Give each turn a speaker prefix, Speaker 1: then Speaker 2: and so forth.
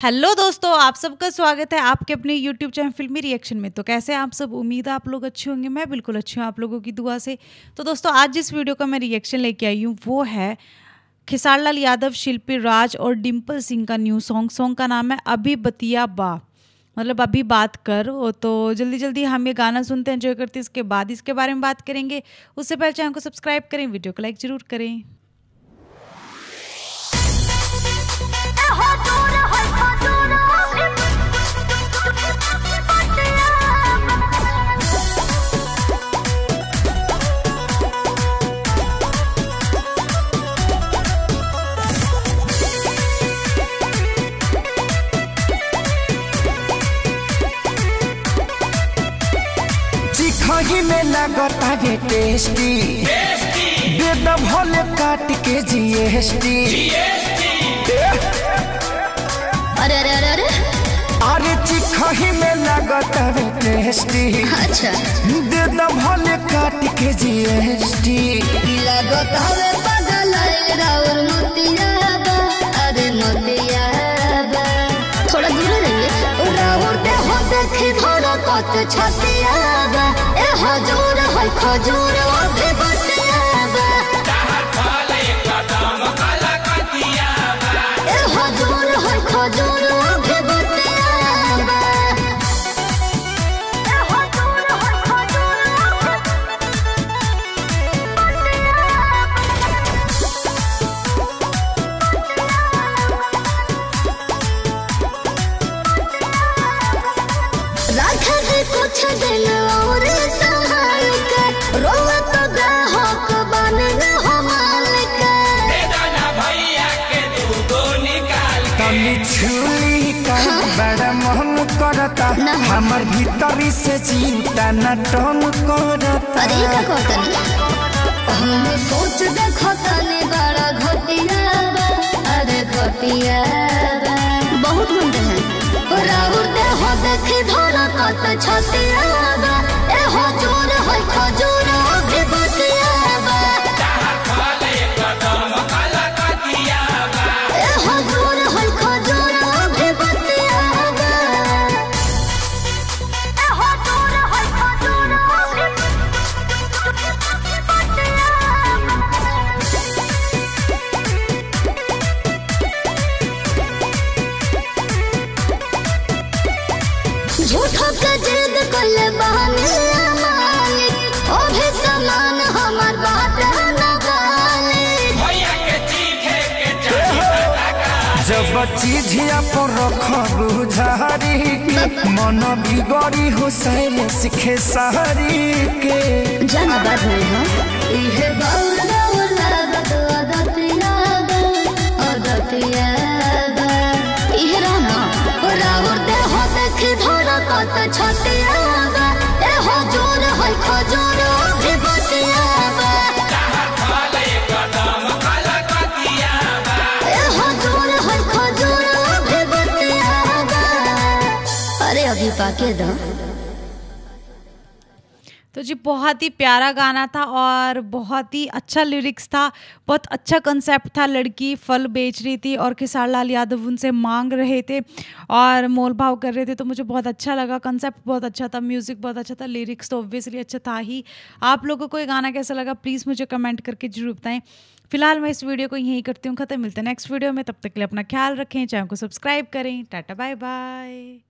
Speaker 1: Hello दोस्तों, आप सबका स्वागत है आपके अपने यूट्यूब चैनल फिल्मी रिएक्शन में। तो कैसे आप सब? उम्मीद है आप लोग अच्छे होंगे, मैं बिल्कुल अच्छी हूँ आप लोगों की दुआ से। तो दोस्तों, आज जिस वीडियो का मैं रिएक्शन लेके आई हूँ, वो है खिसार लाल यादव, शिल्पी राज और डिम्पल सिंह का न्यू सॉन्ग। सॉन्ग का नाम है अभी बतिया बा। मतलब अभी बात कर तो जल्दी जल्दी हम ये गाना सुनते हैं, एंजॉय करते हैं, इसके बाद इसके बारे में बात करेंगे। उससे पहले चैनल को सब्सक्राइब करें, वीडियो को लाइक ज़रूर करें।
Speaker 2: चिखही में लगता है टेस्टी। द भले काट के जीएसटी
Speaker 3: अरे अरे अरे अरे।
Speaker 2: अरे चिखही में लगता है टेस्टी।
Speaker 3: अच्छा।
Speaker 2: दे द भले काट के जीएसटी
Speaker 3: लगत हवे पागल राउर मोतिया बा अरे मोतिया थोड़ा कत छतिया बा ए हजूर है खजूर ओठे बतिया
Speaker 2: बड़ा मन करता। हमर भीतरी से चिंता न टन करता
Speaker 3: अरे का कहतनी हम सोच देखो तनी बड़ा घटिया कत छतिया बा ए हो ज़ोर है खजूर भी बतिया बा ए ज़ोर है खजूर भी बतिया बा ए हो ज़ोर है खजूर भी झूठो के
Speaker 2: जब चिझिया पर रखलू झारी के। मन बिगड़ी हो सैले सिखे सहरी के।
Speaker 3: जन बात हो। इहे बाउल बाउल लागत अदतिया बा अदतिया बा इहे रहना राउर दे हो देखी धोरा कत छतिया।
Speaker 1: तो जी, बहुत ही प्यारा गाना था और बहुत ही अच्छा लिरिक्स था। बहुत अच्छा कंसेप्ट था। लड़की फल बेच रही थी और खेसार लाल यादव उनसे मांग रहे थे और मोल भाव कर रहे थे। तो मुझे बहुत अच्छा लगा। कंसेप्ट बहुत अच्छा था। म्यूज़िक बहुत अच्छा था। लिरिक्स तो ऑब्वियसली अच्छा था ही। आप लोगों को ये गाना कैसा लगा? प्लीज़ मुझे कमेंट करके ज़रूर बताएँ। फ़िलहाल मैं इस वीडियो को यहीं करती हूँ। ख़त्म। मिलते हैं नेक्स्ट वीडियो में। तब तक के लिए अपना ख्याल रखें। चैनल को सब्सक्राइब करें। Tata bye bye